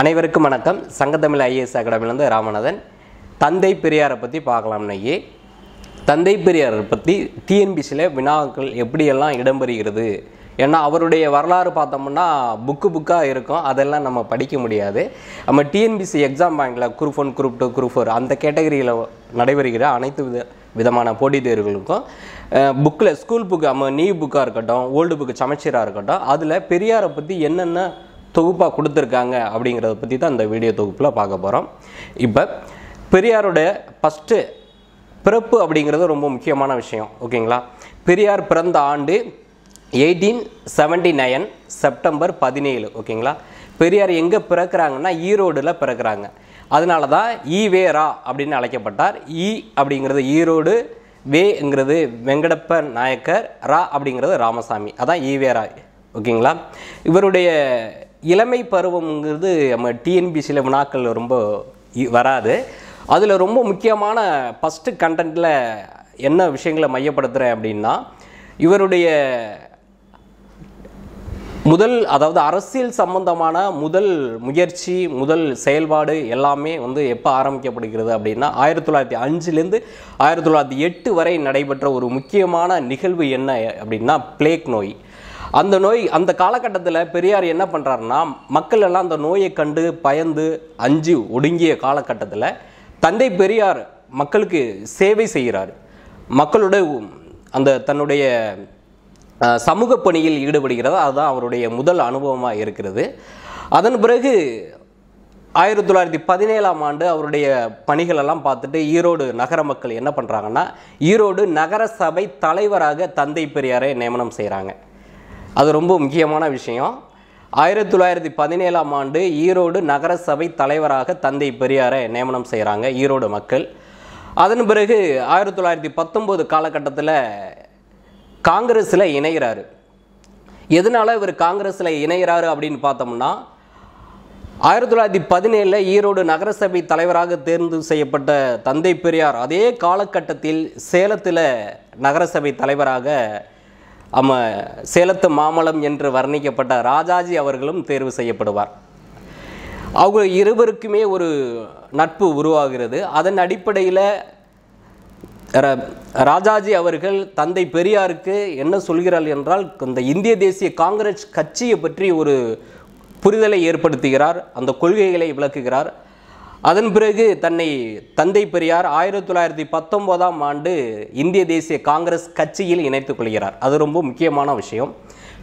அனைவருக்கும் வணக்கம். சங்கத்தமிழ் ஐஏஎஸ் அகாடமிலேருந்து ராமநாதன். தந்தை பெரியாரை பற்றி பார்க்கலாம் இன்னைக்கு தந்தை பெரியாரை பற்றி டிஎன்பிசியில் வினாக்கள் எப்படியெல்லாம் இடம்பெறுகிறது? ஏன்னா அவருடைய வரலாறு பார்த்தோம்னா புக்கு புக்காக இருக்கும். அதெல்லாம் நம்ம படிக்க முடியாது. நம்ம டிஎன்பிசி எக்ஸாம் பேங்கில் group one group two group four அந்த கேட்டகரியில் நடைபெறுகிற அனைத்து வித விதமான போட்டித் தேர்வுகளுக்கும் புக்கில் ஸ்கூல் புக்கு நம்ம நியூ புக்காக இருக்கட்டும் ஓல்டு புக்கு சமச்சீராக இருக்கட்டும் அதில் பெரியாரை பற்றி என்னென்ன தொகுப்பாக கொடுத்துருக்காங்க அப்படிங்கிறத பற்றி தான் இந்த வீடியோ தொகுப்பில் பார்க்க போகிறோம் இப்போ பெரியாரோட ஃபஸ்ட்டு பிறப்பு அப்படிங்கிறது ரொம்ப முக்கியமான விஷயம் ஓகேங்களா? பெரியார் பிறந்த ஆண்டு எயிட்டீன் செவன்டி நைன் செப்டம்பர் பதினேழு ஓகேங்களா? பெரியார் எங்கே பிறக்கிறாங்கன்னா ஈரோடில் பிறக்கிறாங்க. அதனால தான் ஈவேரா அப்படின்னு அழைக்கப்பட்டார். ஈ அப்படிங்கிறது ஈரோடு வேங்கிறது வெங்கடப்ப நாயக்கர் ரா அப்படிங்கிறது ராமசாமி. அதான் ஈவேரா ஓகேங்களா? இவருடைய இளமை பருவம்ங்கிறது நம்ம டிஎன்பிசியில் வினாக்கள் ரொம்ப இ- வராது. அதில் ரொம்ப முக்கியமான ஃபஸ்ட்டு கண்டென்ட்டில் என்ன விஷயங்களை மையப்படுத்துகிறேன் அப்படின்னா இவருடைய முதல் அதாவது அரசியல் சம்பந்தமான முதல் முயற்சி முதல் செயல்பாடு எல்லாமே வந்து எப்போ ஆரம்பிக்கப்படுகிறது அப்படின்னா ஆயிரத்தி தொள்ளாயிரத்தி அஞ்சுலேருந்து ஆயிரத்தி தொள்ளாயிரத்தி எட்டு வரை நடைபெற்ற ஒரு முக்கியமான நிகழ்வு என்ன அப்படின்னா பிளேக் நோய். அந்த நோய் அந்த காலகட்டத்தில் பெரியார் என்ன பண்ணுறாருன்னா மக்கள் எல்லாம் அந்த நோயை கண்டு பயந்து அஞ்சு ஒடுங்கிய காலகட்டத்தில் தந்தை பெரியார் மக்களுக்கு சேவை செய்கிறார். மக்களுடைய அந்த தன்னுடைய சமூக பணியில் ஈடுபடுகிறது. அதுதான் அவருடைய முதல் அனுபவமாக இருக்கிறது. அதன் பிறகு ஆயிரத்தி தொள்ளாயிரத்தி பதினேழாம் ஆண்டு அவருடைய பணிகளெல்லாம் பார்த்துட்டு ஈரோடு நகர மக்கள் என்ன பண்ணுறாங்கன்னா ஈரோடு நகர சபை தலைவராக தந்தை பெரியாரை நியமனம் செய்கிறாங்க அது ரொம்ப முக்கியமான விஷயம். ஆயிரத்தி தொள்ளாயிரத்தி பதினேழாம் ஆண்டு ஈரோடு நகர சபை தலைவராக தந்தை பெரியாரை நியமனம் செய்கிறாங்க ஈரோடு மக்கள். அதன் பிறகு ஆயிரத்தி தொள்ளாயிரத்தி பத்தொம்போது காலகட்டத்தில் காங்கிரஸில் இணைகிறாரு. எதனால் இவர் காங்கிரஸில் இணைகிறாரு அப்படின்னு பார்த்தோம்னா ஆயிரத்தி தொள்ளாயிரத்தி பதினேழில் ஈரோடு நகரசபை தலைவராக தேர்ந்து செய்யப்பட்ட தந்தை பெரியார் அதே காலகட்டத்தில் சேலத்தில் நகரசபை தலைவராக நம்ம சேலத்து மாமலம் என்று வர்ணிக்கப்பட்ட ராஜாஜி அவர்களும் தேர்வு செய்யப்படுவார். அவங்க இருவருக்குமே ஒரு நட்பு உருவாகிறது. அதன் அடிப்படையில் ராஜாஜி அவர்கள் தந்தை பெரியாருக்கு என்ன சொல்கிறார் என்றால் இந்த இந்திய தேசிய காங்கிரஸ் கட்சியை பற்றி ஒரு புரிதலை ஏற்படுத்துகிறார் அந்த கொள்கைகளை விளக்குகிறார். அதன் பிறகு தன்னை தந்தை பெரியார் ஆயிரத்தி தொள்ளாயிரத்தி பத்தொம்போதாம் ஆண்டு இந்திய தேசிய காங்கிரஸ் கட்சியில் இணைத்துக் கொள்கிறார். அது ரொம்ப முக்கியமான விஷயம்.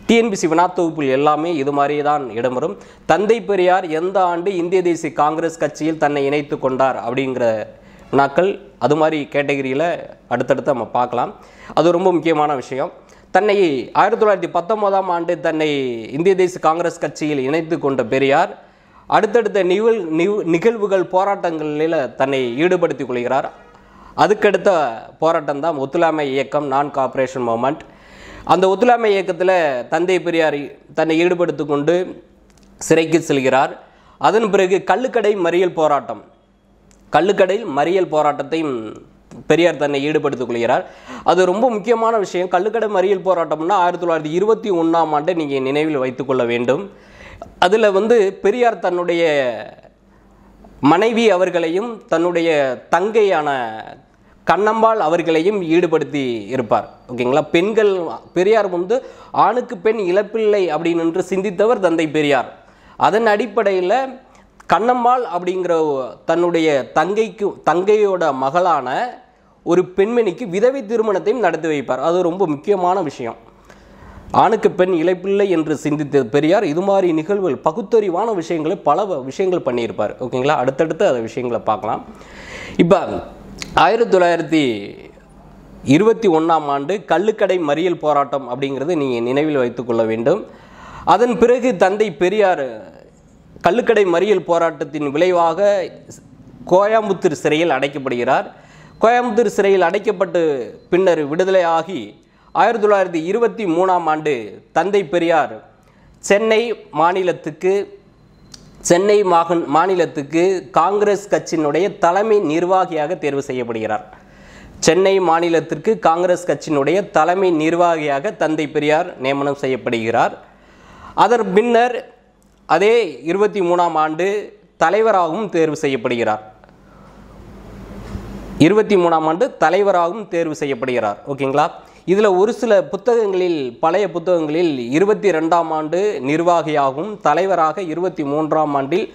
டிஎன்பிசி வினாத்தொகுப்பில் எல்லாமே இது மாதிரி தான் இடம்பெறும். தந்தை பெரியார் எந்த ஆண்டு இந்திய தேசிய காங்கிரஸ் கட்சியில் தன்னை இணைத்து கொண்டார் அப்படிங்கிற வினாக்கள் அது மாதிரி கேட்டகிரியில் அடுத்தடுத்து நம்ம பார்க்கலாம். அது ரொம்ப முக்கியமான விஷயம். தன்னை ஆயிரத்தி தொள்ளாயிரத்தி பத்தொன்பதாம் ஆண்டு தன்னை இந்திய தேசிய காங்கிரஸ் கட்சியில் இணைத்து கொண்ட பெரியார் அடுத்தடுத்த நிகழ் நிகழ்- நிகழ்வுகள் போராட்டங்களில் தன்னை ஈடுபடுத்திக் கொள்கிறார். அதுக்கடுத்த போராட்டம் தான் ஒத்துழையாமை இயக்கம் நான் கார்ப்பரேஷன் மூமெண்ட் அந்த ஒத்துழையாமை இயக்கத்தில் தந்தை பெரியார் தன்னை ஈடுபடுத்தி கொண்டு சிறைக்கு செல்கிறார். அதன் பிறகு கள்ளுக்கடை மறியல் போராட்டம். கள்ளுக்கடையில் மறியல் போராட்டத்தையும் பெரியார் தன்னை ஈடுபடுத்திக் கொள்கிறார். அது ரொம்ப முக்கியமான விஷயம். கள்ளுக்கடை மறியல் போராட்டம்னா ஆயிரத்தி தொள்ளாயிரத்தி இருபத்தி ஒன்றாம் ஆண்டு நீங்கள் நினைவில் வைத்துக்கொள்ள வேண்டும். அதில் வந்து பெரியார் தன்னுடைய மனைவி அவர்களையும் தன்னுடைய தங்கையான கண்ணம்பாள் அவர்களையும் ஈடுபடுத்தி இருப்பார். ஓகேங்களா? பெண்கள் பெரியார் வந்து ஆணுக்கு பெண் இழப்பில்லை அப்படின்னு என்று சிந்தித்தவர் தந்தை பெரியார். அதன் அடிப்படையில் கண்ணம்மாள் அப்படிங்கிற தன்னுடைய தங்கைக்கு தங்கையோட மகளான ஒரு பெண்மணிக்கு விதவை திருமணத்தையும் நடத்தி வைப்பார். அது ரொம்ப முக்கியமான விஷயம். ஆணுக்கு பெண் இழைப்பில்லை என்று சிந்தித்த பெரியார் இது மாதிரி நிகழ்வுகள் பகுத்தறிவான விஷயங்களை பல விஷயங்கள் பண்ணியிருப்பார். ஓகேங்களா? அடுத்தடுத்து அதை விஷயங்களை பார்க்கலாம். இப்போ ஆயிரத்தி தொள்ளாயிரத்தி இருபத்தி ஒன்றாம் ஆண்டு கள்ளுக்கடை மறியல் போராட்டம் அப்படிங்கிறது நீங்கள் நினைவில் வைத்துக்கொள்ள வேண்டும். அதன் பிறகு தந்தை பெரியார் கள்ளுக்கடை மறியல் போராட்டத்தின் விளைவாக கோயம்புத்தூர் சிறையில் அடைக்கப்படுகிறார். கோயம்புத்தூர் சிறையில் அடைக்கப்பட்டு பின்னர் விடுதலையாகி ஆயிரத்தி தொள்ளாயிரத்தி இருபத்தி மூணாம் ஆண்டு தந்தை பெரியார் சென்னை மாநிலத்துக்கு சென்னை மாகன் மாநிலத்துக்கு காங்கிரஸ் கட்சியினுடைய தலைமை நிர்வாகியாக தேர்வு செய்யப்படுகிறார். சென்னை மாநிலத்திற்கு காங்கிரஸ் கட்சியினுடைய தலைமை நிர்வாகியாக தந்தை பெரியார் நியமனம் செய்யப்படுகிறார். அதன் பின்னர் அதே இருபத்தி மூணாம் ஆண்டு தலைவராகவும் தேர்வு செய்யப்படுகிறார். இருபத்தி மூணாம் ஆண்டு தலைவராகவும் தேர்வு செய்யப்படுகிறார். ஓகேங்களா? இதில் ஒரு சில புத்தகங்களில் பழைய புத்தகங்களில் இருபத்தி ரெண்டாம் ஆண்டு நிர்வாகியாகவும் தலைவராக இருபத்தி மூன்றாம் ஆண்டில்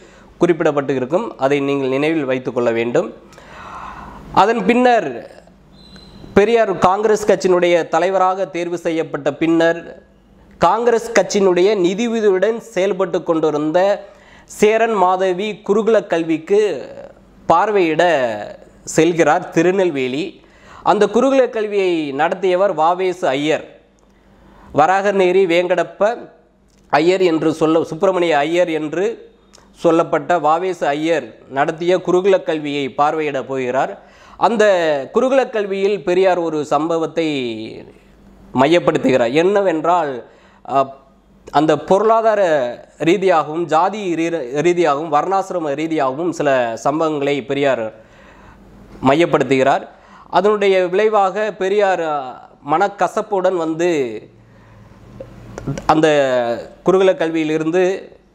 குறிப்பிடப்பட்டு இருக்கும் அதை நீங்கள் நினைவில் வைத்துக்கொள்ள வேண்டும். அதன் பின்னர் பெரியார் காங்கிரஸ் கட்சியினுடைய தலைவராக தேர்வு செய்யப்பட்ட பின்னர் காங்கிரஸ் கட்சியினுடைய நிதியுதவியுடன் செயல்பட்டு கொண்டிருந்த சேரன் மாதவி குருகுல கல்விக்கு பார்வையிட செல்கிறார் திருநெல்வேலி. அந்த குருகுல கல்வியை நடத்தியவர் வாவேசு ஐயர். வராகநேரி வேங்கடப்ப ஐயர் என்று சொல்ல சுப்பிரமணிய ஐயர் என்று சொல்லப்பட்ட வாவேசு ஐயர் நடத்திய குருகுல கல்வியை பார்வையிட போகிறார். அந்த குருகுல கல்வியில் பெரியார் ஒரு சம்பவத்தை மையப்படுத்துகிறார். என்னவென்றால் அந்த பொருளாதார ரீதியாகவும் ஜாதி ரீ- ரீதியாகவும் வர்ணாசிரம ரீதியாகவும் சில சம்பவங்களை பெரியார் மையப்படுத்துகிறார். அதனுடைய விளைவாக பெரியார் மனக்கசப்புடன் வந்து அந்த குருகுல கல்வியிலிருந்து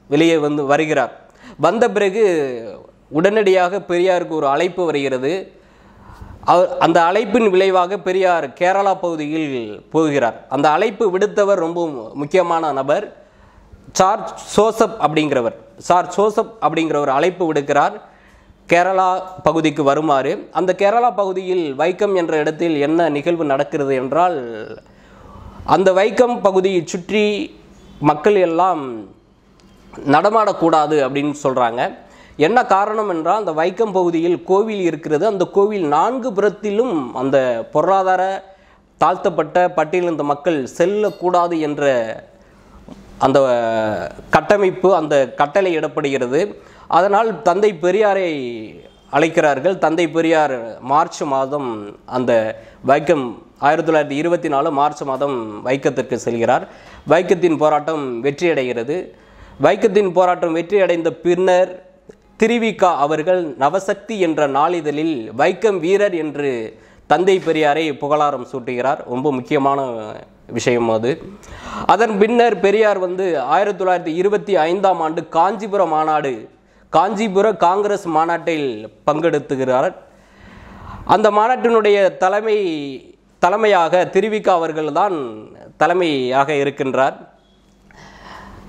வெளியே வந்து வருகிறார். வந்த பிறகு உடனடியாக பெரியாருக்கு ஒரு அழைப்பு வருகிறது. அந்த அழைப்பின் விளைவாக பெரியார் கேரளா பகுதியில் போகிறார். அந்த அழைப்பு விடுத்தவர் ரொம்ப முக்கியமான நபர் சார்ஜ் சோசப் அப்படிங்கிறவர். சார் சோசப் அப்படிங்கிறவர் அழைப்பு விடுக்கிறார். கேரளா பகுதிக்கு வருமாறு. அந்த கேரளா பகுதியில் வைக்கம் என்ற இடத்தில் என்ன நிகழ்வு நடக்கிறது என்றால் அந்த வைக்கம் பகுதியை சுற்றி மக்கள் எல்லாம் நடமாடக்கூடாது அப்படின்னு சொல்கிறாங்க என்ன காரணம் என்றால் அந்த வைக்கம் பகுதியில் கோவில் இருக்கிறது. அந்த கோவில் நான்கு புறத்திலும் அந்த பொருளாதார தாழ்த்தப்பட்ட பட்டியலிருந்த மக்கள் செல்லக்கூடாது என்ற அந்த கட்டமைப்பு அந்த கட்டளை இடப்படுகிறது. அதனால் தந்தை பெரியாரை அழைக்கிறார்கள். தந்தை பெரியார் மார்ச் மாதம் அந்த வைக்கம் ஆயிரத்தி தொள்ளாயிரத்தி இருபத்தி நாலு மார்ச் மாதம் வைக்கத்திற்கு செல்கிறார். வைக்கத்தின் போராட்டம் வெற்றியடைகிறது. வைக்கத்தின் போராட்டம் வெற்றியடைந்த பின்னர் திருவிகா அவர்கள் நவசக்தி என்ற நாளிதழில் வைக்கம் வீரர் என்று தந்தை பெரியாரை புகழாரம் சூட்டுகிறார். ரொம்ப முக்கியமான விஷயம் அது. அதன் பின்னர் பெரியார் வந்து ஆயிரத்தி தொள்ளாயிரத்தி இருபத்தி ஐந்தாம் ஆண்டு காஞ்சிபுரம் மாநாடு காஞ்சிபுர காங்கிரஸ் மாநாட்டில் பங்கெடுத்துகிறார். அந்த மாநாட்டினுடைய தலைமை தலைமையாக திருவிகா அவர்கள்தான் தலைமையாக இருக்கின்றார்.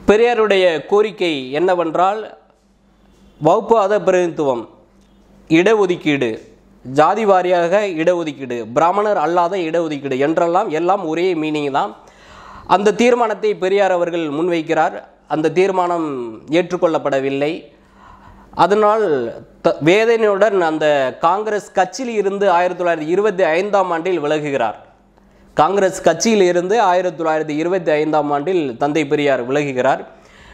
பெரியாருடைய கோரிக்கை என்னவென்றால் வகுப்பாத பிரதிநிதித்துவம் இடஒதுக்கீடு ஜாதி வாரியாக இடஒதுக்கீடு பிராமணர் அல்லாத இடஒதுக்கீடு என்றெல்லாம் எல்லாம் ஒரே மீனிங் தான். அந்த தீர்மானத்தை பெரியார் அவர்கள் முன்வைக்கிறார். அந்த தீர்மானம் ஏற்றுக்கொள்ளப்படவில்லை. அதனால் த- வேதனையுடன் அந்த காங்கிரஸ் கட்சியில் இருந்து ஆயிரத்தி தொள்ளாயிரத்தி இருபத்தி ஐந்தாம் ஆண்டில் விலகுகிறார். காங்கிரஸ் கட்சியில் இருந்து ஆயிரத்தி தொள்ளாயிரத்தி இருபத்தி ஐந்தாம் ஆண்டில் தந்தை பெரியார் விலகுகிறார்.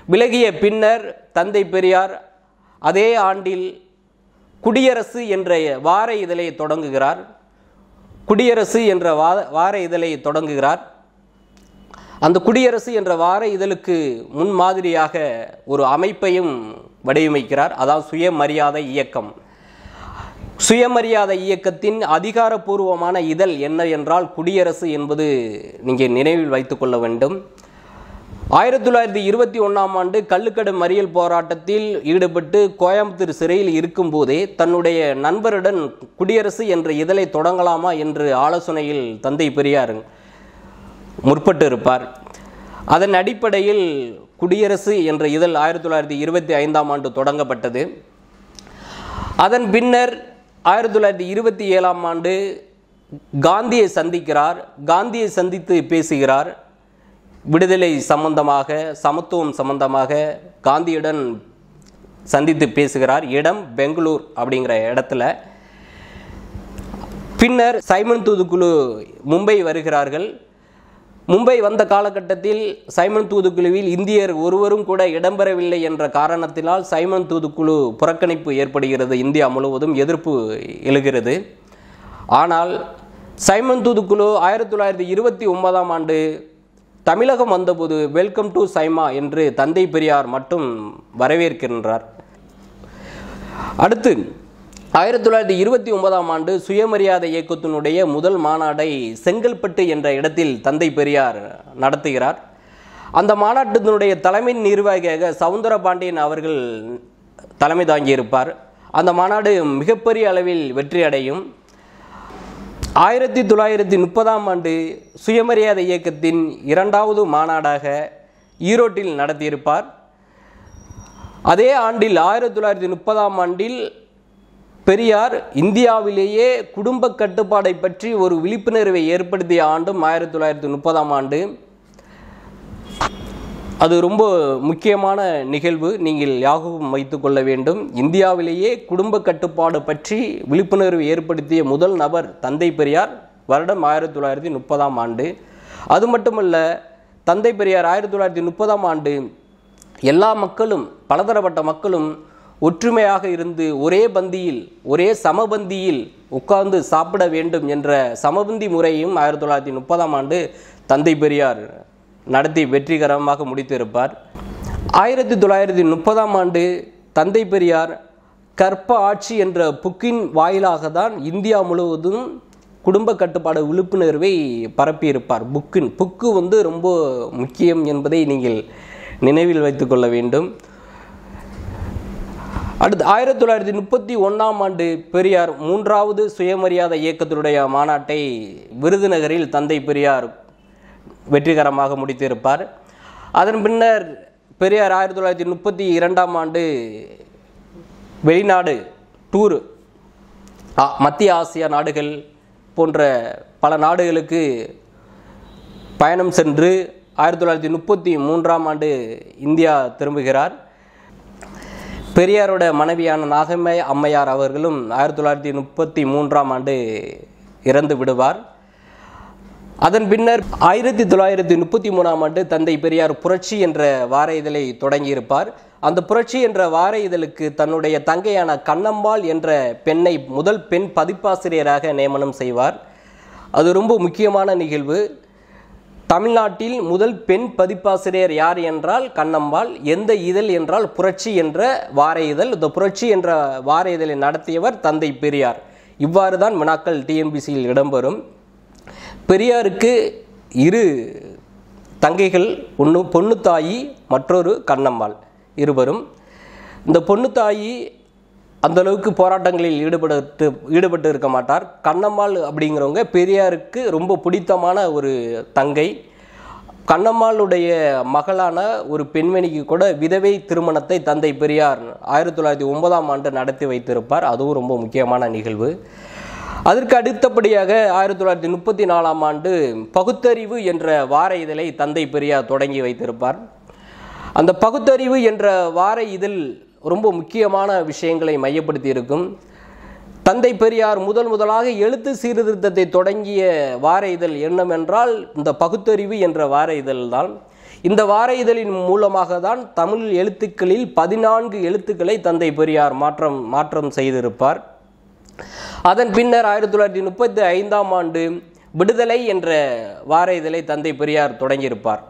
விலகிய பின்னர் தந்தை பெரியார் அதே ஆண்டில் குடியரசு என்ற வார இதழை தொடங்குகிறார். குடியரசு என்ற வா வார இதழை தொடங்குகிறார். அந்த குடியரசு என்ற வார இதழுக்கு முன்மாதிரியாக ஒரு அமைப்பையும் வடிவமைக்கிறார். அதாவது சுயமரியாதை இயக்கம். சுயமரியாதை இயக்கத்தின் அதிகாரப்பூர்வமான இதழ் என்ன என்றால் குடியரசு என்பது நீங்கள் நினைவில் வைத்துக்கொள்ள வேண்டும். ஆயிரத்தி தொள்ளாயிரத்தி இருபத்தி ஒன்றாம் ஆண்டு கள்ளுக்கடை மறியல் போராட்டத்தில் ஈடுபட்டு கோயம்புத்தூர் சிறையில் இருக்கும்போதே தன்னுடைய நண்பருடன் குடியரசு என்ற இதழை தொடங்கலாமா என்று ஆலோசனையில் தந்தை பெரியார் முற்பட்டு இருப்பார் அதன் அடிப்படையில் குடியரசு என்ற இதழ் ஆயிரத்தி தொள்ளாயிரத்தி இருபத்தி ஐந்தாம் ஆண்டு தொடங்கப்பட்டது. அதன் பின்னர் ஆயிரத்தி தொள்ளாயிரத்தி இருபத்தி ஏழாம் ஆண்டு காந்தியை சந்திக்கிறார். காந்தியை சந்தித்து பேசுகிறார். விடுதலை சம்பந்தமாக சமத்துவம் சம்பந்தமாக காந்தியுடன் சந்தித்து பேசுகிறார். இடம் பெங்களூர் அப்படிங்கிற இடத்துல. பின்னர் சைமன் தூதுக்குழு மும்பை வருகிறார்கள். மும்பை வந்த காலகட்டத்தில் சைமன் தூதுக்குழுவில் இந்தியர் ஒருவரும் கூட இடம்பெறவில்லை என்ற காரணத்தினால் சைமன் தூதுக்குழு புறக்கணிப்பு ஏற்படுகிறது. இந்தியா முழுவதும் எதிர்ப்பு எழுகிறது. ஆனால் சைமன் தூதுக்குழு ஆயிரத்தி தொள்ளாயிரத்தி இருபத்தி ஒன்பதாம் ஆண்டு தமிழகம் வந்தபோது வெல்கம் டு சைமா என்று தந்தை பெரியார் மட்டும் வரவேற்கின்றார். அடுத்து ஆயிரத்தி தொள்ளாயிரத்தி இருபத்தி ஒன்பதாம் ஆண்டு சுயமரியாதை இயக்கத்தினுடைய முதல் மாநாடை செங்கல்பட்டு என்ற இடத்தில் தந்தை பெரியார் நடத்துகிறார். அந்த மாநாட்டினுடைய தலைமை நிர்வாகியாக சவுந்தர பாண்டியன் அவர்கள் தலைமை தாங்கியிருப்பார். அந்த மாநாடு மிகப்பெரிய அளவில் வெற்றி அடையும். ஆயிரத்தி தொள்ளாயிரத்தி முப்பதாம் ஆண்டு சுயமரியாதை இயக்கத்தின் இரண்டாவது மாநாடாக ஈரோட்டில் நடத்தியிருப்பார். அதே ஆண்டில் ஆயிரத்தி தொள்ளாயிரத்தி முப்பதாம் ஆண்டில் பெரியார் இந்தியாவிலேயே குடும்ப கட்டுப்பாடை பற்றி ஒரு விழிப்புணர்வை ஏற்படுத்திய ஆண்டும் ஆயிரத்தி தொள்ளாயிரத்தி முப்பதாம் ஆண்டு. அது ரொம்ப முக்கியமான நிகழ்வு. நீங்கள் யாகவும் வைத்து கொள்ள வேண்டும். இந்தியாவிலேயே குடும்ப கட்டுப்பாடு பற்றி விழிப்புணர்வு ஏற்படுத்திய முதல் நபர் தந்தை பெரியார் வருடம் ஆயிரத்தி தொள்ளாயிரத்தி முப்பதாம் ஆண்டு. அது மட்டுமல்ல தந்தை பெரியார் ஆயிரத்தி தொள்ளாயிரத்தி முப்பதாம் ஆண்டு எல்லா மக்களும் பலதரப்பட்ட மக்களும் ஒற்றுமையாக இருந்து ஒரே பந்தியில் ஒரே சமபந்தியில் உட்கார்ந்து சாப்பிட வேண்டும் என்ற சமபந்தி முறையும் ஆயிரத்தி தொள்ளாயிரத்தி முப்பதாம் ஆண்டு தந்தை பெரியார் நடத்தி வெற்றிகரமாக முடித்திருப்பார். ஆயிரத்தி தொள்ளாயிரத்தி முப்பதாம் ஆண்டு தந்தை பெரியார் கற்ப ஆட்சி என்ற புக்கின் வாயிலாக தான் இந்தியா முழுவதும் குடும்ப கட்டுப்பாடு விழிப்புணர்வை பரப்பியிருப்பார். புக்கின் புக்கு வந்து ரொம்ப முக்கியம் என்பதை நீங்கள் நினைவில் வைத்துக்கொள்ள வேண்டும். அடுத்து ஆயிரத்தி தொள்ளாயிரத்தி முப்பத்தி ஒன்றாம் ஆண்டு பெரியார் மூன்றாவது சுயமரியாதை இயக்கத்தினுடைய மாநாட்டை விருதுநகரில் தந்தை பெரியார் வெற்றிகரமாக முடித்திருப்பார். அதன் பின்னர் பெரியார் ஆயிரத்தி தொள்ளாயிரத்தி முப்பத்தி இரண்டாம் ஆண்டு வெளிநாடு டூர் மத்திய ஆசியா நாடுகள் போன்ற பல நாடுகளுக்கு பயணம் சென்று ஆயிரத்தி தொள்ளாயிரத்தி முப்பத்தி மூன்றாம் ஆண்டு இந்தியா திரும்புகிறார். பெரியாரோட மனைவியான நாகம்மை அம்மையார் அவர்களும் ஆயிரத்தி தொள்ளாயிரத்தி முப்பத்தி மூன்றாம் ஆண்டு இறந்து விடுவார். அதன் பின்னர் ஆயிரத்தி தொள்ளாயிரத்தி முப்பத்தி மூணாம் ஆண்டு தந்தை பெரியார் புரட்சி என்ற வார இதழை தொடங்கியிருப்பார். அந்த புரட்சி என்ற வார இதழுக்கு தன்னுடைய தங்கையான கண்ணம்பாள் என்ற பெண்ணை முதல் பெண் பதிப்பாசிரியராக நியமனம் செய்வார். அது ரொம்ப முக்கியமான நிகழ்வு. தமிழ்நாட்டில் முதல் பெண் பதிப்பாசிரியர் யார் என்றால் கண்ணம்மாள். எந்த இதழ் என்றால் புரட்சி என்ற வார இதழ். இந்த புரட்சி என்ற வார இதழை நடத்தியவர் தந்தை பெரியார். இவ்வாறு தான் வினாக்கள் டிஎன்பிசியில் இடம்பெறும். பெரியாருக்கு இரு தங்கைகள் ஒன்று பொண்ணுத்தாயி மற்றொரு கண்ணம்மாள் இருவரும். இந்த பொண்ணுத்தாயி அந்த அளவுக்கு போராட்டங்களில் ஈடுபட்டு ஈடுபட்டு இருக்க மாட்டார். கண்ணம்மாள் அப்படிங்கிறவங்க பெரியாருக்கு ரொம்ப பிடித்தமான ஒரு தங்கை. கண்ணம்மாளுடைய மகளான ஒரு பெண்மணிக்கு கூட விதவை திருமணத்தை தந்தை பெரியார் ஆயிரத்தி தொள்ளாயிரத்தி ஒன்பதாம் ஆண்டு நடத்தி வைத்திருப்பார். அதுவும் ரொம்ப முக்கியமான நிகழ்வு. அதற்கு அடுத்தபடியாக ஆயிரத்தி தொள்ளாயிரத்தி முப்பத்தி நாலாம் ஆண்டு பகுத்தறிவு என்ற வார இதழை தந்தை பெரியார் தொடங்கி வைத்திருப்பார். அந்த பகுத்தறிவு என்ற வார இதழ் ரொம்ப முக்கியமான விஷயங்களை மையப்படுத்தி இருக்கும் தந்தை பெரியார் முதல் முதலாக எழுத்து சீர்திருத்தத்தை தொடங்கிய வார இதழ் என்னவென்றால் இந்த பகுத்தறிவு என்ற வார இதழ் தான் இந்த வார இதழின் மூலமாக தான் தமிழ் எழுத்துக்களில் பதினான்கு எழுத்துக்களை தந்தை பெரியார் மாற்றம் மாற்றம் செய்திருப்பார். அதன் பின்னர் ஆயிரத்தி தொள்ளாயிரத்தி முப்பத்தி ஐந்தாம் ஆண்டு விடுதலை என்ற வார இதழை தந்தை பெரியார் தொடங்கியிருப்பார்.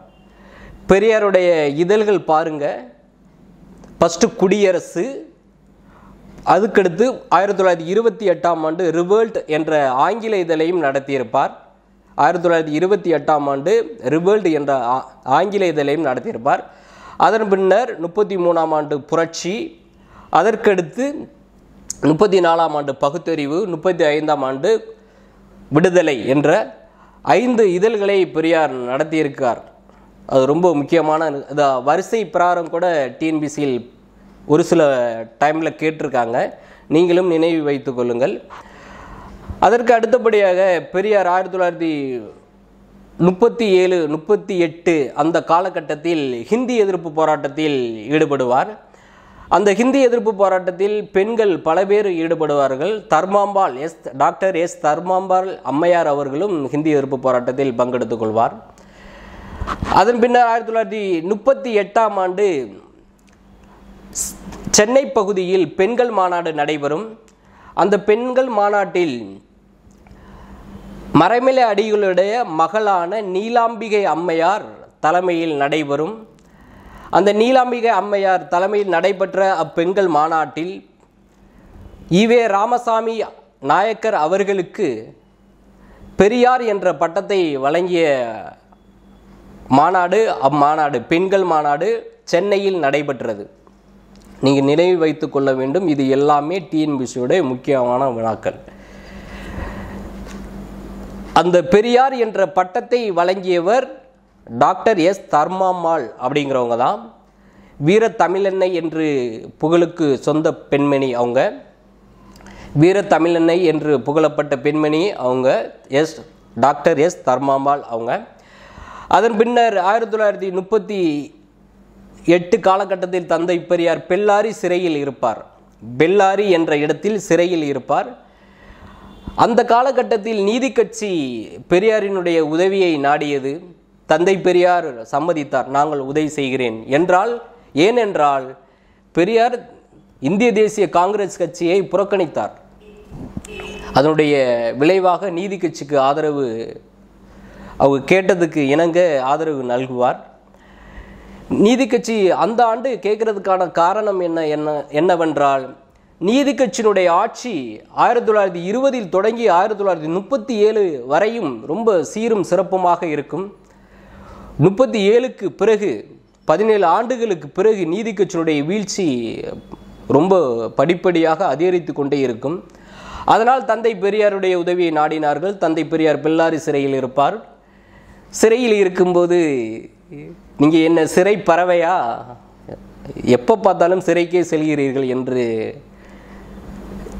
பெரியாருடைய இதழ்கள் பாருங்கள் ஃபஸ்ட்டு குடியரசு அதுக்கடுத்து ஆயிரத்தி தொள்ளாயிரத்தி இருபத்தி எட்டாம் ஆண்டு ரிவேல்ட் என்ற ஆங்கில இதழையும் நடத்தியிருப்பார். ஆயிரத்தி தொள்ளாயிரத்தி இருபத்தி எட்டாம் ஆண்டு ரிவேல்ட் என்ற ஆ- ஆங்கில இதழையும் நடத்தியிருப்பார். அதன் பின்னர் முப்பத்தி மூணாம் ஆண்டு புரட்சி அதற்கடுத்து முப்பத்தி நாலாம் ஆண்டு பகுத்தறிவு முப்பத்தி ஐந்தாம் ஆண்டு விடுதலை என்ற ஐந்து இதழ்களை பெரியார் நடத்தியிருக்கார். அது ரொம்ப முக்கியமான இந்த வரிசை பிரகாரம் கூட டிஎன்பிசியில் ஒரு சில டைமில் கேட்டிருக்காங்க. நீங்களும் நினைவு வைத்து கொள்ளுங்கள். அதற்கு அடுத்தபடியாக பெரியார் ஆயிரத்தி தொள்ளாயிரத்தி முப்பத்தி ஏழு முப்பத்தி எட்டு அந்த காலகட்டத்தில் ஹிந்தி எதிர்ப்பு போராட்டத்தில் ஈடுபடுவார். அந்த ஹிந்தி எதிர்ப்பு போராட்டத்தில் பெண்கள் பல பேர் ஈடுபடுவார்கள். Dharmambal S doctor S Dharmambal அம்மையார் அவர்களும் ஹிந்தி எதிர்ப்பு போராட்டத்தில் பங்கெடுத்துக் கொள்வார். அதன் பின்னர் ஆயிரத்தி தொள்ளாயிரத்தி முப்பத்தி எட்டாம் ஆண்டு சென்னை பகுதியில் பெண்கள் மாநாடு நடைபெறும். அந்த பெண்கள் மாநாட்டில் மறைமலை அடிகளுடைய மகளான நீலாம்பிகை அம்மையார் தலைமையில் நடைபெறும். அந்த நீலாம்பிகை அம்மையார் தலைமையில் நடைபெற்ற அப்பெண்கள் மாநாட்டில் ஈவே ராமசாமி நாயக்கர் அவர்களுக்கு பெரியார் என்ற பட்டத்தை வழங்கிய மாநாடு அம்மாநாடு பெண்கள் மாநாடு சென்னையில் நடைபெற்றது. நீங்கள் நினைவு வைத்து கொள்ள வேண்டும் இது எல்லாமே டிஎன்பிசியோட முக்கியமான வினாக்கள் அந்த பெரியார் என்ற பட்டத்தை வழங்கியவர் டாக்டர் எஸ். தர்மாம்மாள் அப்படிங்கிறவங்க தான். வீர தமிழன்னை என்று புகழுக்கு சொந்த பெண்மணி அவங்க. வீர தமிழன்னை என்று புகழப்பட்ட பெண்மணி அவங்க எஸ். Doctor S. தர்மாம்பாள் அவங்க. அதன் பின்னர் ஆயிரத்தி தொள்ளாயிரத்தி முப்பத்தி எட்டு காலகட்டத்தில் தந்தை பெரியார் பெல்லாரி சிறையில் இருப்பார். பெல்லாரி என்ற இடத்தில் சிறையில் இருப்பார். அந்த காலகட்டத்தில் நீதி கட்சி பெரியாரினுடைய உதவியை நாடியது. தந்தை பெரியார் சம்மதித்தார் நாங்கள் உதவி செய்கிறேன். என்றால் ஏனென்றால் பெரியார் இந்திய தேசிய காங்கிரஸ் கட்சியை புறக்கணித்தார். அதனுடைய விளைவாக நீதி கட்சிக்கு ஆதரவு அவங்க கேட்டதுக்கு இணங்க ஆதரவு நல்குவார். நீதி கட்சி அந்த ஆண்டு கேட்கறதுக்கான காரணம் என்ன என்ன என்னவென்றால் நீதி கட்சியினுடைய ஆட்சி ஆயிரத்தி தொள்ளாயிரத்தி இருபதில் தொடங்கி ஆயிரத்தி தொள்ளாயிரத்தி முப்பத்தி ஏழு வரையும் ரொம்ப சீரும் சிறப்புமாக இருக்கும். முப்பத்தி ஏழுக்கு பிறகு பதினேழு ஆண்டுகளுக்கு பிறகு நீதி கட்சியினுடைய வீழ்ச்சி ரொம்ப படிப்படியாக அதிகரித்து கொண்டே இருக்கும். அதனால் தந்தை பெரியாருடைய உதவியை நாடினார்கள். தந்தை பெரியார் பெல்லாரி சிறையில் இருப்பார். சிறையில் இருக்கும்போது நீங்கள் என்ன சிறை பறவையா? எப்போ பார்த்தாலும் சிறைக்கே செல்கிறீர்கள் என்று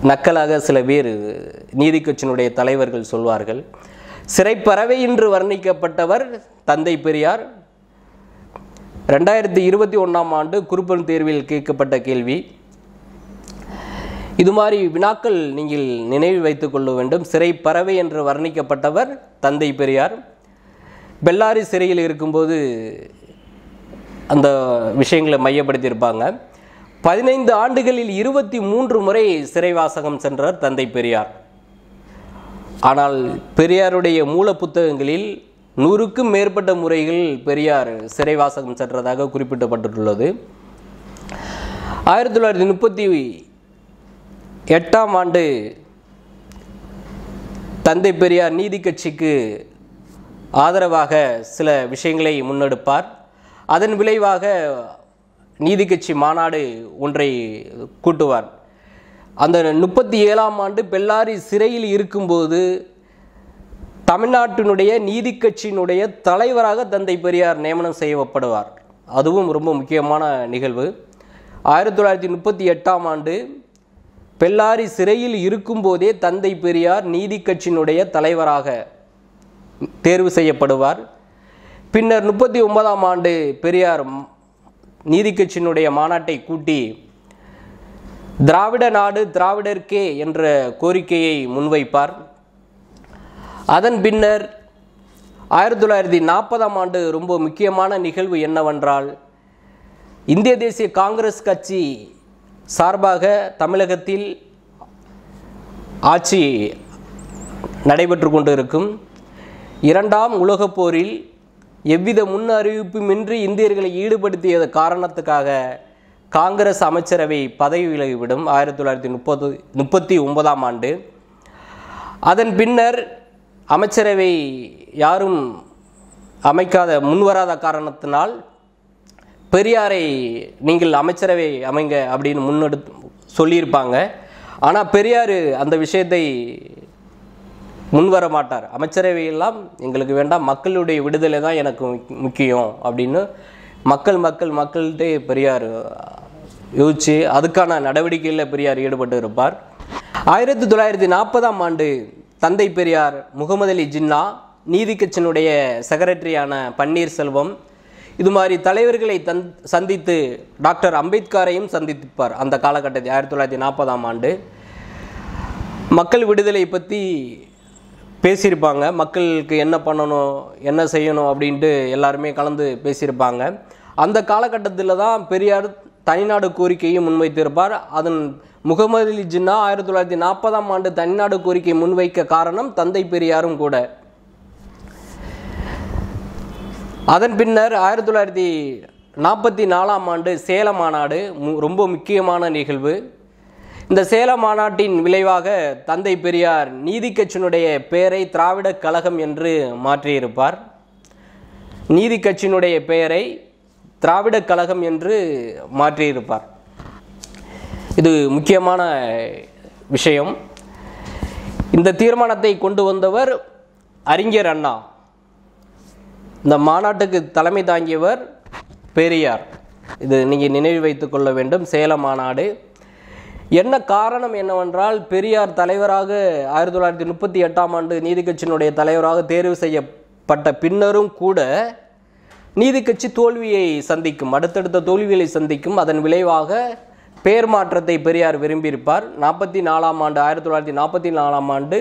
நக்கலாக சில பேர் நீதி கட்சியினுடைய தலைவர்கள் சொல்வார்கள். சிறைப்பறவை என்று வர்ணிக்கப்பட்டவர் தந்தை பெரியார். ரெண்டாயிரத்தி இருபத்தி ஒன்றாம் ஆண்டு குறுப்பன் தேர்வில் கேட்கப்பட்ட கேள்வி. இது மாதிரி வினாக்கள் நீங்கள் நினைவில் வைத்துக் கொள்ள வேண்டும். சிறை பறவை என்று வர்ணிக்கப்பட்டவர் தந்தை பெரியார். பெல்லாரி சிறையில் இருக்கும்போது அந்த விஷயங்களை மையப்படுத்தியிருப்பாங்க. பதினைந்து ஆண்டுகளில் இருபத்தி மூன்று முறை சிறைவாசகம் சென்றார் தந்தை பெரியார். ஆனால் பெரியாருடைய மூல புத்தகங்களில் நூறுக்கும் மேற்பட்ட முறைகள் பெரியார் சிறைவாசகம் சென்றதாக குறிப்பிடப்பட்டுள்ளது. ஆயிரத்தி தொள்ளாயிரத்தி முப்பத்தி எட்டாம் ஆண்டு தந்தை பெரியார் நீதி கட்சிக்கு ஆதரவாக சில விஷயங்களை முன்னெடுப்பார். அதன் விளைவாக நீதி கட்சி மாநாடு ஒன்றை கூட்டுவார். அந்த முப்பத்தி ஏழாம் ஆண்டு பெல்லாரி சிறையில் இருக்கும்போது தமிழ்நாட்டினுடைய நீதி கட்சியினுடைய தலைவராக தந்தை பெரியார் நியமனம் செய்யப்படுவார். அதுவும் ரொம்ப முக்கியமான நிகழ்வு. ஆயிரத்தி தொள்ளாயிரத்தி முப்பத்தி எட்டாம் ஆண்டு பெல்லாரி சிறையில் இருக்கும்போதே தந்தை பெரியார் நீதி கட்சியினுடைய தலைவராக தேர்வு செய்யப்படுவார். பின்னர் முப்பத்தி ஒன்பதாம் ஆண்டு பெரியார் நீதி கட்சியினுடைய மாநாட்டை கூட்டி திராவிட நாடு திராவிடர்க்கே என்ற கோரிக்கையை முன்வைப்பார். அதன் பின்னர் ஆயிரத்தி தொள்ளாயிரத்தி நாற்பதாம் ஆண்டு ரொம்ப முக்கியமான நிகழ்வு என்னவென்றால் இந்திய தேசிய காங்கிரஸ் கட்சி சார்பாக தமிழகத்தில் ஆட்சி நடைபெற்று கொண்டிருக்கும். இரண்டாம் உலகப் போரில் எவ்வித முன் அறிவிப்புமின்றி இந்தியர்களை ஈடுபடுத்திய காரணத்துக்காக காங்கிரஸ் அமைச்சரவை பதவி விலகிவிடும் ஆயிரத்தி தொள்ளாயிரத்தி முப்பது முப்பத்தி ஒன்பதாம் ஆண்டு. அதன் பின்னர் அமைச்சரவை யாரும் அமைக்காத முன்வராத காரணத்தினால் பெரியாரை நீங்கள் அமைச்சரவை அமைங்க அப்படின்னு முன்னெடுத்து சொல்லியிருப்பாங்க. ஆனால் பெரியார் அந்த விஷயத்தை முன்வர மாட்டார் அமைச்சரவையெல்லாம் எங்களுக்கு வேண்டாம் மக்களுடைய விடுதலை தான் எனக்கு முக்- முக்கியம் அப்படின்னு மக்கள் மக்கள் மக்கள்கிட்டே பெரியார் யோசிச்சு அதுக்கான நடவடிக்கையில் பெரியார் ஈடுபட்டு இருப்பார். ஆயிரத்தி தொள்ளாயிரத்தி நாற்பதாம் ஆண்டு தந்தை பெரியார் முகமது அலி ஜின்னா நீதி கட்சியினுடைய செக்ரட்டரியான பன்னீர்செல்வம் இது மாதிரி தலைவர்களை தந் சந்தித்து டாக்டர் அம்பேத்கரையும் சந்திப்பார் அந்த காலகட்டத்தில் ஆயிரத்தி தொள்ளாயிரத்தி நாற்பதாம் ஆண்டு. மக்கள் விடுதலை பற்றி பேசியிருப்பாங்க. மக்களுக்கு என்ன பண்ணணும் என்ன செய்யணும் அப்படின்ட்டு எல்லாருமே கலந்து பேசியிருப்பாங்க. அந்த காலகட்டத்தில் தான் பெரியார் தனிநாடு கோரிக்கையும் முன்வைத்திருப்பார். அதன் முகமது அலி ஜின்னா ஆயிரத்தி தொள்ளாயிரத்தி நாற்பதாம் ஆண்டு தனிநாடு கோரிக்கை முன்வைக்க காரணம் தந்தை பெரியாரும் கூட. அதன் பின்னர் ஆயிரத்தி தொள்ளாயிரத்தி நாற்பத்தி நாலாம் ஆண்டு சேலம் மாநாடு மு- ரொம்ப முக்கியமான நிகழ்வு. இந்த சேல மாநாட்டின் விளைவாக தந்தை பெரியார் நீதி கட்சியினுடைய பெயரை திராவிட கழகம் என்று மாற்றியிருப்பார். நீதி கட்சியினுடைய பெயரை திராவிடக் கழகம் என்று மாற்றியிருப்பார். இது முக்கியமான விஷயம். இந்த தீர்மானத்தை கொண்டு வந்தவர் அறிஞர் அண்ணா. இந்த மாநாட்டுக்கு தலைமை தாங்கியவர் பெரியார். இது நீங்கள் நினைவு வைத்துக் கொள்ள வேண்டும். சேலம் மாநாடு என்ன காரணம் என்னவென்றால் பெரியார் தலைவராக ஆயிரத்தி தொள்ளாயிரத்தி முப்பத்தி எட்டாம் ஆண்டு நீதி கட்சியினுடைய தலைவராக தேர்வு செய்யப்பட்ட பின்னரும் கூட நீதி கட்சி தோல்வியை சந்திக்கும் அடுத்தடுத்த தோல்விகளை சந்திக்கும் அதன் விளைவாக பெயர் மாற்றத்தை பெரியார் விரும்பியிருப்பார். நாற்பத்தி நாலாம் ஆண்டு ஆயிரத்தி தொள்ளாயிரத்தி நாற்பத்தி நாலாம் ஆண்டு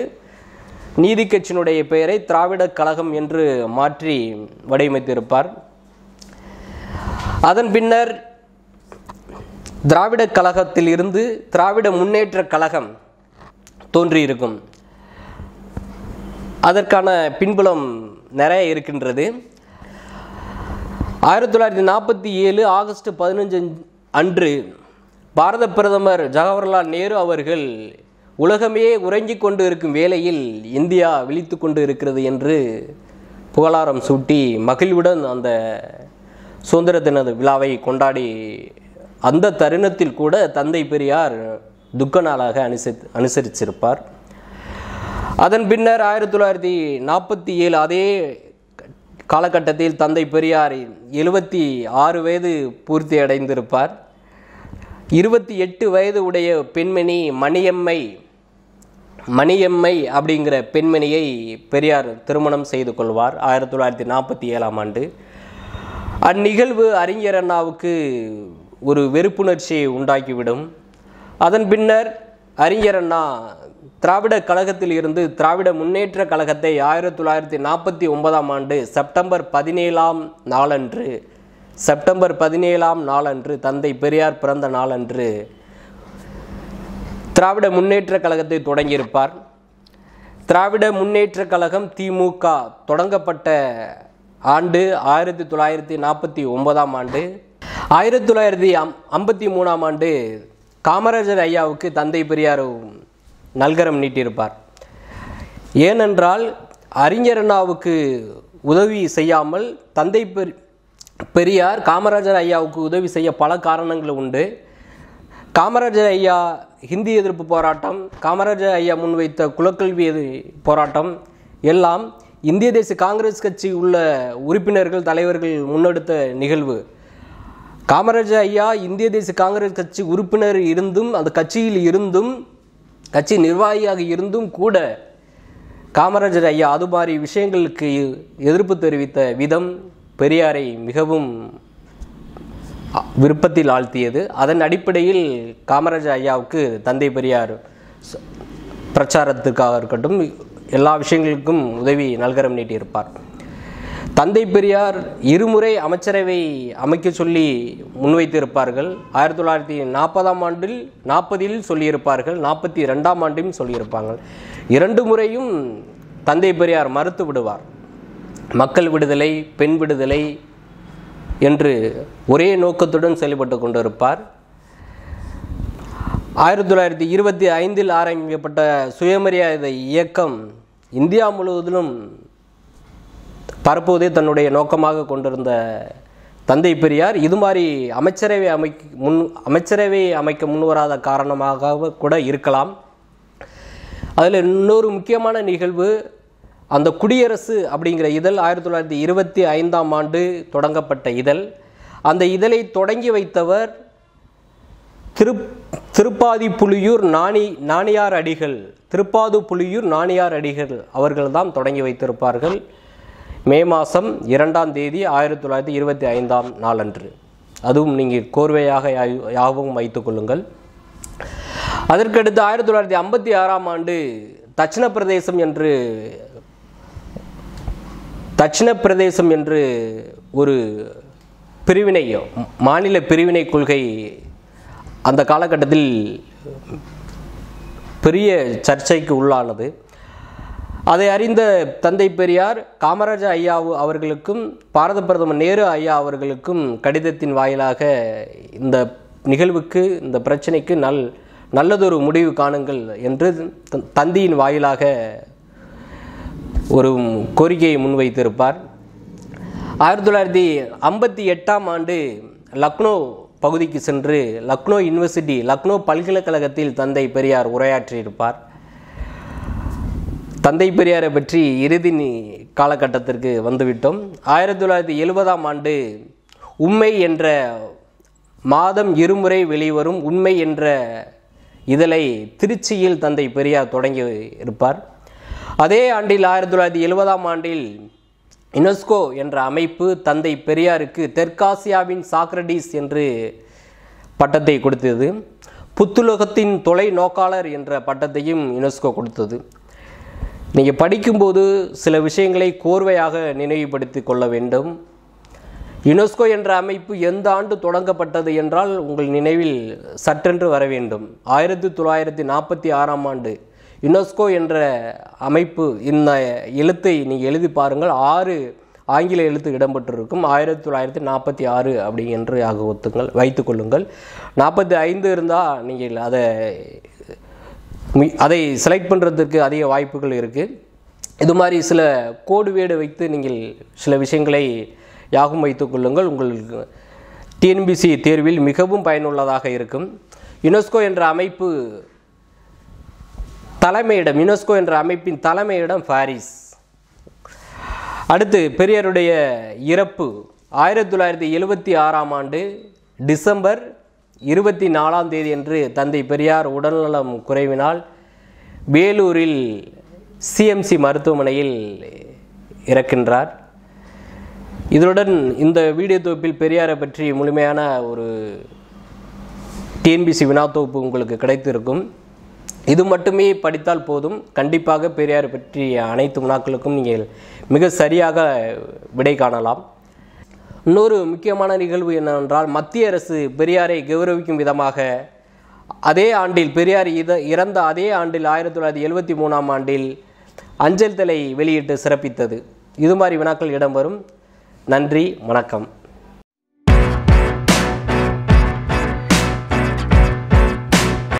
நீதி கட்சியினுடைய பெயரை திராவிடக் கழகம் என்று மாற்றி வடிவமைத்திருப்பார். அதன் பின்னர் திராவிடக் கழகத்தில் இருந்து திராவிட முன்னேற்ற கழகம் தோன்றியிருக்கும். அதற்கான பின்புலம் நிறைய இருக்கின்றது. ஆயிரத்தி தொள்ளாயிரத்தி நாற்பத்தி ஏழு ஆகஸ்ட் பதினஞ்சு அன்று பாரத பிரதமர் ஜவஹர்லால் நேரு அவர்கள் உலகமே உறங்கிக் கொண்டு இருக்கும் வேளையில் இந்தியா விழித்து கொண்டு இருக்கிறது என்று புகழாரம் சூட்டி மகிழ்வுடன் அந்த சுதந்திர தின விழாவை கொண்டாடி அந்த தருணத்தில் கூட தந்தை பெரியார் துக்க நாளாக அனுசரி அனுசரிச்சிருப்பார். அதன் பின்னர் ஆயிரத்தி தொள்ளாயிரத்தி நாற்பத்தி ஏழு அதே காலகட்டத்தில் தந்தை பெரியார் எழுபத்தி ஆறு வயது பூர்த்தி அடைந்திருப்பார். இருபத்தி எட்டு வயது உடைய பெண்மணி மணியம்மை மணியம்மை அப்படிங்கிற பெண்மணியை பெரியார் திருமணம் செய்து கொள்வார் ஆயிரத்தி தொள்ளாயிரத்தி நாற்பத்தி ஏழாம் ஆண்டு. அந்நிகழ்வு அறிஞர் அண்ணாவுக்கு ஒரு வெறுப்புணர்ச்சியை உண்டாக்கிவிடும். அதன் பின்னர் அறிஞர் அண்ணா திராவிட கழகத்தில் இருந்து திராவிட முன்னேற்ற கழகத்தை ஆயிரத்தி தொள்ளாயிரத்தி நாற்பத்தி ஒன்பதாம் ஆண்டு செப்டம்பர் பதினேழாம் நாளன்று செப்டம்பர் பதினேழாம் நாளன்று தந்தை பெரியார் பிறந்த நாளன்று திராவிட முன்னேற்ற கழகத்தை தொடங்கியிருப்பார். திராவிட முன்னேற்ற கழகம் திமுக தொடங்கப்பட்ட ஆண்டு ஆயிரத்தி தொள்ளாயிரத்தி நாற்பத்தி ஒன்பதாம் ஆண்டு ஆயிரத்தி தொள்ளாயிரத்தி அம் ஐம்பத்தி மூணாம் ஆண்டு காமராஜர் ஐயாவுக்கு தந்தை பெரியார் நல்கரம் நீட்டியிருப்பார். ஏனென்றால் அறிஞர் அண்ணாவுக்கு உதவி செய்யாமல் தந்தை பெரி பெரியார் காமராஜர் ஐயாவுக்கு உதவி செய்ய பல காரணங்கள் உண்டு. காமராஜர் ஐயா ஹிந்தி எதிர்ப்பு போராட்டம் காமராஜர் ஐயா முன்வைத்த குலக்கல்வி எதி- போராட்டம் எல்லாம் இந்திய தேசிய காங்கிரஸ் கட்சி உள்ள உறுப்பினர்கள் தலைவர்கள் முன்னெடுத்த நிகழ்வு. காமராஜர் ஐயா இந்திய தேசிய காங்கிரஸ் கட்சி உறுப்பினர் இருந்தும் அந்த கட்சியில் இருந்தும் கட்சி நிர்வாகியாக இருந்தும் கூட காமராஜர் ஐயா அது மாதிரி விஷயங்களுக்கு எதிர்ப்பு தெரிவித்த விதம் பெரியாரை மிகவும் விருப்பத்தில் ஆழ்த்தியது. அதன் அடிப்படையில் காமராஜர் ஐயாவுக்கு தந்தை பெரியார் பிரச்சாரத்துக்காக இருக்கட்டும் எல்லா விஷயங்களுக்கும் உதவி நல்கரம் நீட்டியிருப்பார். தந்தை பெரியார் இருமுறை அமைச்சரவை அமைக்க சொல்லி முன்வைத்திருப்பார்கள். ஆயிரத்தி தொள்ளாயிரத்தி நாற்பதாம் ஆண்டில் நாற்பதில் சொல்லியிருப்பார்கள் நாற்பத்தி ரெண்டாம் ஆண்டிலும் சொல்லியிருப்பார்கள். இரண்டு முறையும் தந்தை பெரியார் மறுத்து விடுவார். மக்கள் விடுதலை பெண் விடுதலை என்று ஒரே நோக்கத்துடன் செயல்பட்டு கொண்டிருப்பார். ஆயிரத்தி தொள்ளாயிரத்தி இருபத்தி ஐந்தில் ஆரம்பிக்கப்பட்ட சுயமரியாதை இயக்கம் இந்தியா முழுவதிலும் தற்போதே தன்னுடைய நோக்கமாக கொண்டிருந்த தந்தை பெரியார் இது மாதிரி அமைச்சரவை அமைக்க முன் அமைச்சரவை அமைக்க முன்வராத காரணமாக கூட இருக்கலாம். அதில் இன்னொரு முக்கியமான நிகழ்வு அந்த குடியரசு அப்படிங்கிற இதழ் ஆயிரத்தி தொள்ளாயிரத்தி இருபத்தி ஐந்தாம் ஆண்டு தொடங்கப்பட்ட இதழ். அந்த இதழை தொடங்கி வைத்தவர் திரு திருப்பாதி புலியூர் நாணி நாணியார் அடிகள் திருப்பாது புலியூர் நாணியார் அடிகள் அவர்கள்தான் தொடங்கி வைத்திருப்பார்கள். மே மாதம் இரண்டாம் தேதி ஆயிரத்தி தொள்ளாயிரத்தி இருபத்தி ஐந்தாம் நாளன்று. அதுவும் நீங்கள் கோர்வையாக யாவும் வைத்துக் கொள்ளுங்கள். அதற்கடுத்து ஆயிரத்தி தொள்ளாயிரத்தி ஐம்பத்தி ஆறாம் ஆண்டு தட்சிண பிரதேசம் என்று தட்சிண பிரதேசம் என்று ஒரு பிரிவினை மாநில பிரிவினை கொள்கை அந்த காலகட்டத்தில் பெரிய சர்ச்சைக்கு உள்ளானது. அதை அறிந்த தந்தை பெரியார் காமராஜர் ஐயா அவர்களுக்கும் பாரத பிரதமர் நேரு ஐயா அவர்களுக்கும் கடிதத்தின் வாயிலாக இந்த நிகழ்வுக்கு இந்த பிரச்சனைக்கு நல் நல்லதொரு முடிவு காணுங்கள் என்று தந்தியின் வாயிலாக ஒரு கோரிக்கையை முன்வைத்திருப்பார். ஆயிரத்தி தொள்ளாயிரத்தி ஐம்பத்தி எட்டாம் ஆண்டு லக்னோ பகுதிக்கு சென்று லக்னோ யுனிவர்சிட்டி லக்னோ பல்கலைக்கழகத்தில் தந்தை பெரியார் உரையாற்றியிருப்பார். தந்தை பெரியாரை பற்றி இறுதி காலகட்டத்திற்கு வந்துவிட்டோம். ஆயிரத்தி தொள்ளாயிரத்தி எழுபதாம் ஆண்டு உண்மை என்ற மாதம் இருமுறை வெளிவரும் உண்மை என்ற இதழை திருச்சியில் தந்தை பெரியார் தொடங்கி இருப்பார். அதே ஆண்டில் ஆயிரத்தி தொள்ளாயிரத்தி எழுபதாம் ஆண்டில் யுனெஸ்கோ என்ற அமைப்பு தந்தை பெரியாருக்கு தெற்காசியாவின் சாக்ரடீஸ் என்று பட்டத்தை கொடுத்தது. புத்துலகத்தின் தொலை நோக்காளர் என்ற பட்டத்தையும் யுனெஸ்கோ கொடுத்தது. நீங்கள் படிக்கும்போது சில விஷயங்களை கோர்வையாக நினைவுபடுத்தி கொள்ள வேண்டும். யுனெஸ்கோ என்ற அமைப்பு எந்த ஆண்டு தொடங்கப்பட்டது என்றால் உங்கள் நினைவில் சற்றென்று வர வேண்டும். ஆயிரத்தி தொள்ளாயிரத்தி நாற்பத்தி ஆறாம் ஆண்டு யுனெஸ்கோ என்ற அமைப்பு இந்த எழுத்தை நீங்கள் எழுதி பாருங்கள். ஆறு ஆங்கில எழுத்து இடம்பெற்றிருக்கும். ஆயிரத்தி தொள்ளாயிரத்தி நாற்பத்தி ஆறு அப்படி என்று ஆக ஒத்துங்கள். வைத்துக்கொள்ளுங்கள் நாற்பத்தி ஐந்து இருந்தால் நீங்கள் அதை அதை செலக்ட் பண்ணுறதுக்கு அதிக வாய்ப்புகள் இருக்குது இது மாதிரி சில கோடு வேடு வைத்து நீங்கள் சில விஷயங்களை யாகும் வைத்துக் கொள்ளுங்கள். உங்களுக்கு டிஎன்பிசி தேர்வில் மிகவும் பயனுள்ளதாக இருக்கும். யுனெஸ்கோ என்ற அமைப்பு தலைமையிடம் யுனெஸ்கோ என்ற அமைப்பின் தலைமையிடம் பாரிஸ். அடுத்து பெரியாருடைய இறப்பு ஆயிரத்தி தொள்ளாயிரத்தி எழுபத்தி ஆறாம் ஆண்டு டிசம்பர் இருபத்தி நாலாம் தேதி என்று தந்தை பெரியார் உடல்நலம் குறைவினால் வேலூரில் சிஎம்சி மருத்துவமனையில் இறக்கின்றார். இதனுடன் இந்த வீடியோ தொகுப்பில் பெரியாரை பற்றி முழுமையான ஒரு டிஎன்பிசி வினா தொகுப்பு உங்களுக்கு கிடைத்திருக்கும். இது மட்டுமே படித்தால் போதும். கண்டிப்பாக பெரியார் பற்றிய அனைத்து வினாக்களுக்கும் நீங்கள் மிக சரியாக விடை காணலாம். இன்னொரு முக்கியமான நிகழ்வு என்னவென்றால் மத்திய அரசு பெரியாரை கௌரவிக்கும் விதமாக அதே ஆண்டில் பெரியார் இத இறந்த அதே ஆண்டில் ஆயிரத்தி தொள்ளாயிரத்தி எழுபத்தி மூணாம் ஆண்டில் அஞ்சல் தலை வெளியிட்டு சிறப்பித்தது. இது மாதிரி வினாக்கள் இடம்பெறும் நன்றி வணக்கம்.